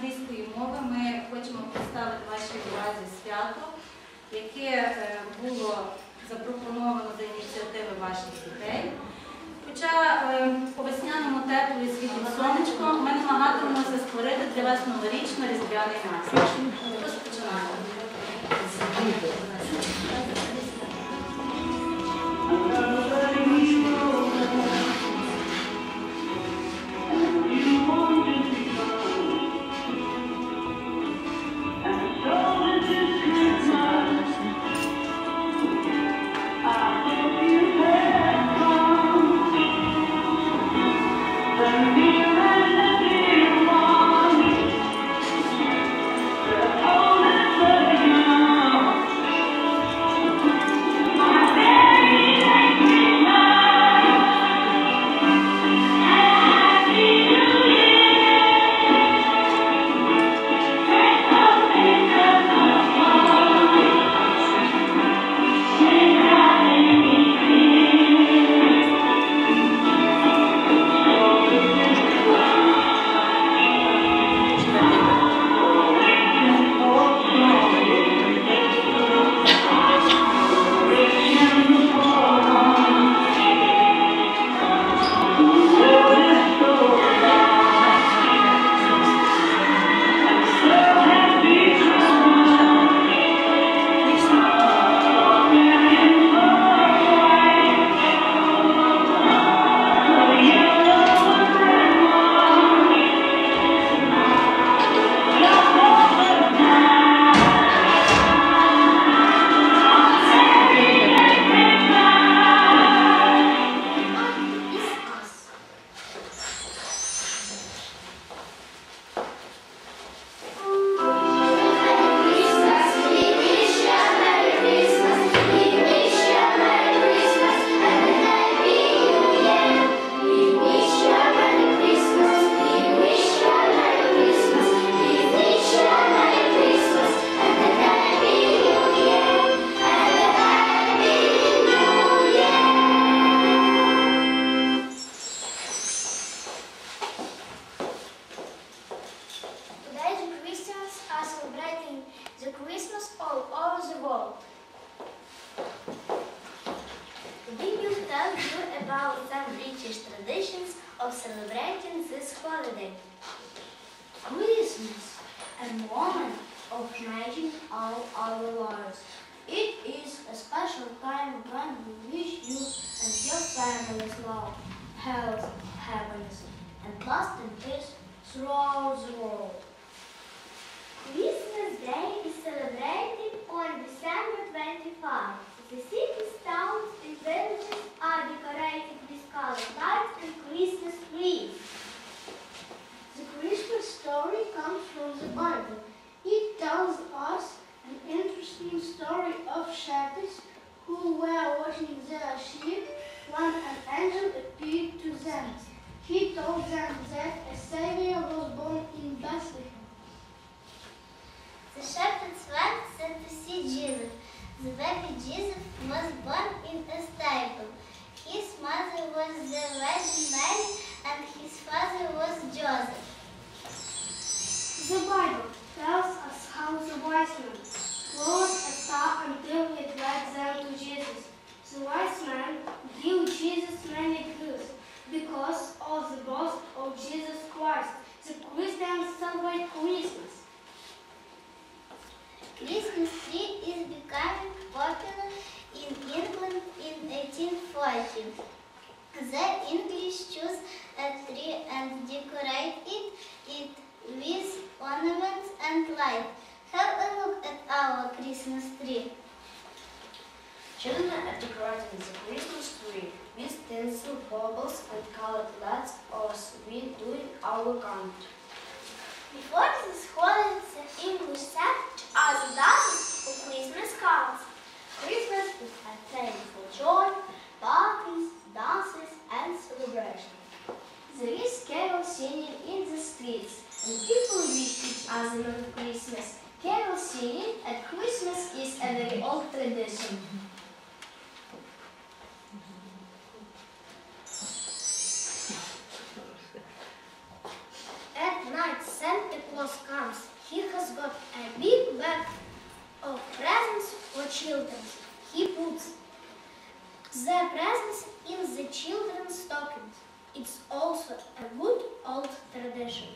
англійської мови ми хочемо представити вашій увазі свято, яке е, було запропоновано за ініціативи ваших дітей. Хоча е, по весняному теплу і світло сонечко ми намагатимемося створити для вас новорічно-різдвяний настрій. Розпочинаємо. Moment of magic all our lives. It is a special time when we wish you and your families love, health, happiness, and lasting peace throughout the world. Christmas Day is celebrated on December 25. The cities, towns, and villages are decorated with colored lights and Christmas trees. The Christmas from the Bible. It tells us an interesting story of shepherds who were watching their sheep when an angel appeared to them. He told them that a Savior was born in Bethlehem. The shepherds went then to see Jesus. The baby Jesus was born in a stable. His mother was the Virgin Mary and his father was Joseph. The Bible tells us how the wise men followed a star until it led them to Jesus. The wise men gave Jesus many gifts because of the birth of Jesus Christ. The Christians celebrate Christmas. Christmas tree is becoming popular in England in 1840. The English choose a tree and decorate it, it with ornaments light. Have a look at our Christmas tree. Children are decorating the Christmas tree with tinsel, baubles, and colored lights as we do in our country. Before this holiday, the English sent us dozens of Christmas cards. Christmas is a time for joy, parties, dances, and celebration. There is carol singing in the streets, and people wish as in Christmas. Carol singing at Christmas is a very old tradition. At night, Santa Claus comes. He has got a big bag of presents for children. He puts the presents in the children's stockings. It's also a good old tradition.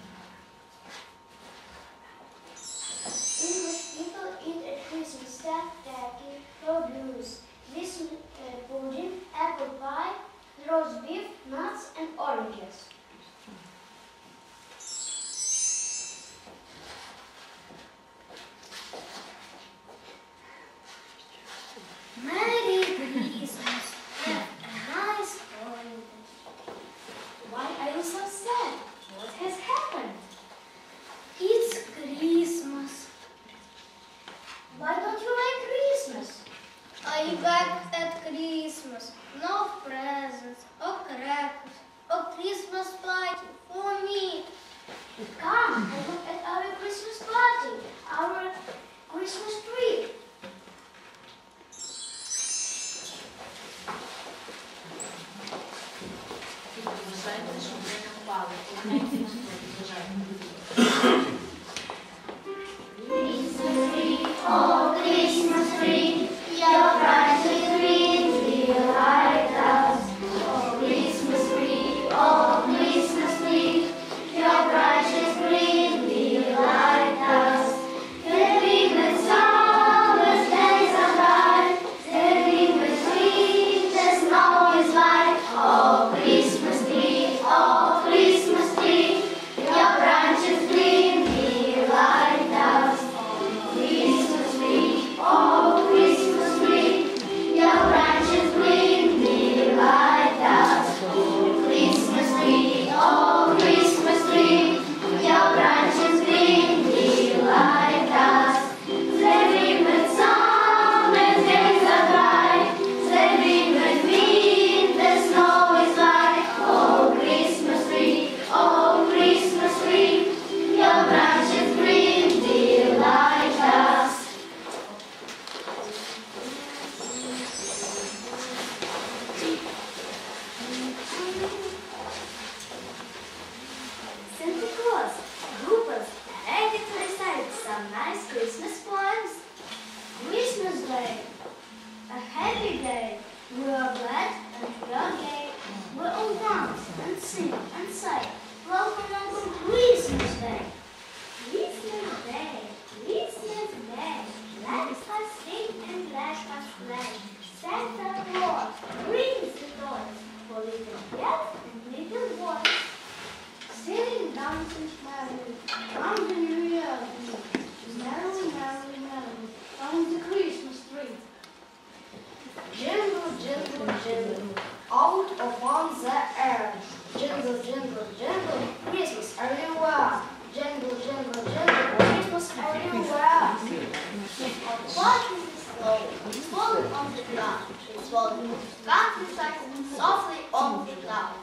countryside softly on the ground.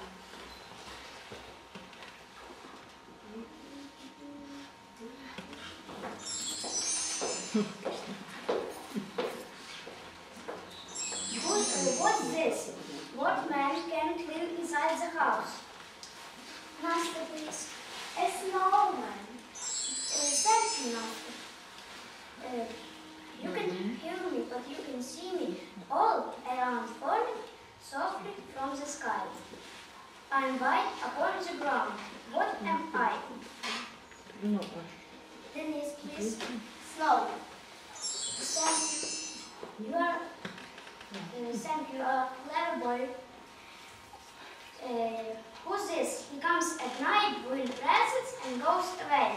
What's? What man can live inside the house? A snowman. Uh, thank you, Master. Uh, you can mm-hmm. hear me, but you can see me softly from the sky. I'm white upon the ground. What am I? No. Denise, please. Slow. Thank you. You are, uh, thank you, a clever boy. Uh, who's this? He comes at night, brings dresses, and goes away.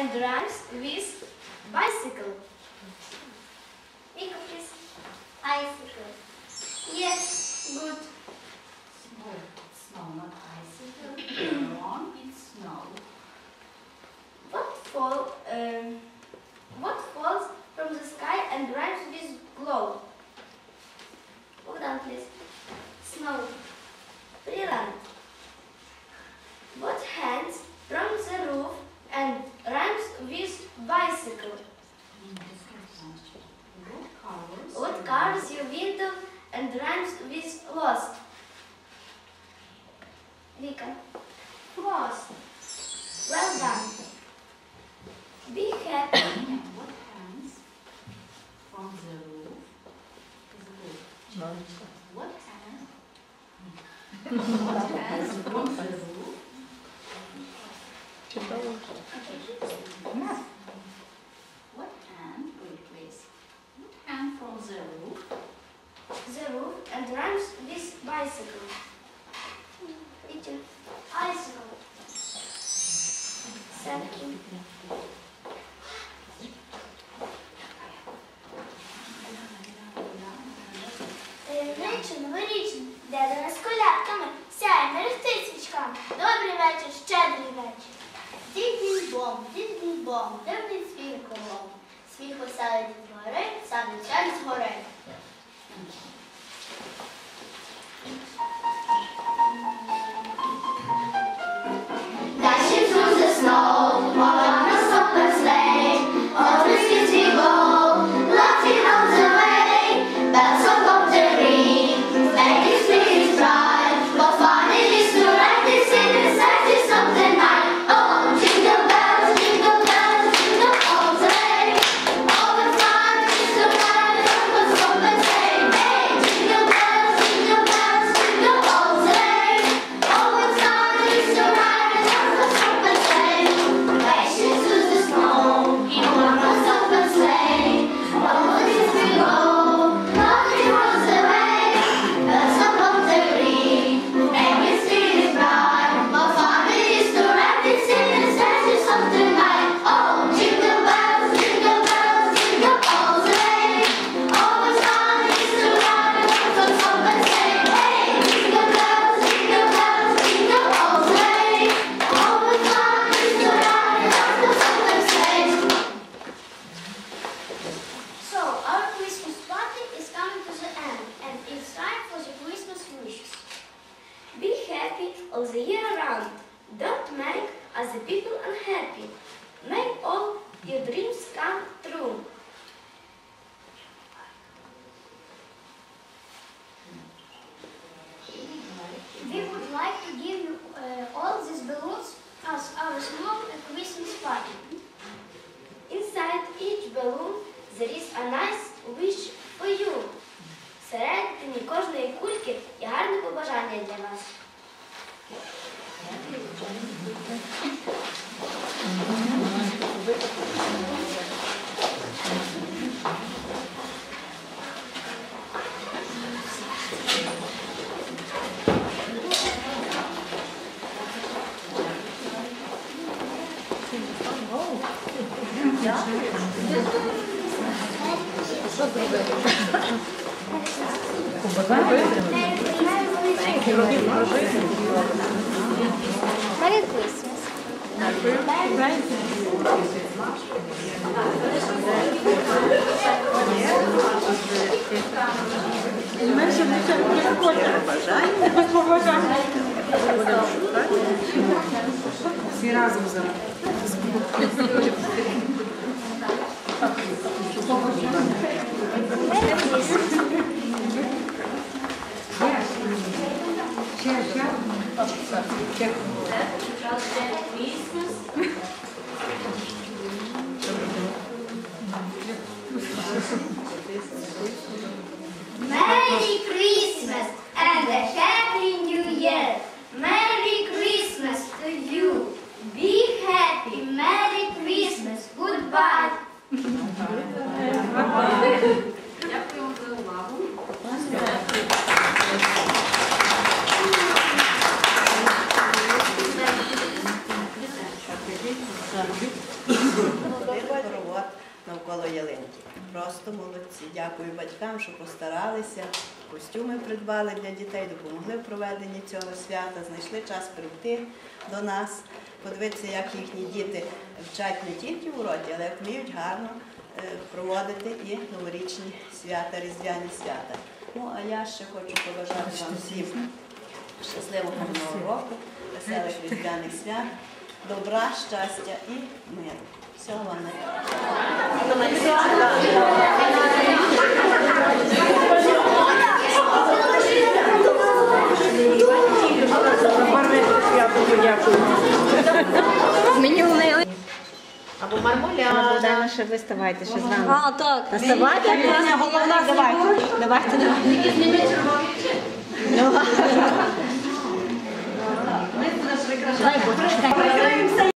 and runs with bicycle. Make up his bicycle. Yes, good. Snow, snow, not bicycle. Wrong, it's snow. What fall? Um, what falls from the sky and runs with glow? Hold on, please. Snow. Приранка. What hand, please. What hand from the roof? The roof and runs this bicycle. Богом, дід мій Богом, дивний свій колом. Свій оселить гори, сам началь з гори. Та ще знову, the people unhappy. Make all your dreams come true. Всі разом зараз. Ще, ще. Ще. молодці. Ходили хоровод навколо ялинки. Просто молодці. Дякую батькам, що постаралися, костюми придбали для дітей, допомогли в проведенні цього свята, знайшли час прийти до нас, подивитися, як їхні діти вчать не тільки в уроці, але як вміють гарно е, проводити і новорічні свята, різдвяні свята. Ну, а я ще хочу побажати вам всім щасливого нового року, веселих різдвяних свят добра, щастя і миру. Всього вам Або мармуляда. ще виставайте, що з нами. А, так. Наставайте? Головна, давайте. Давайте, ну, давайте. 外国去吃饭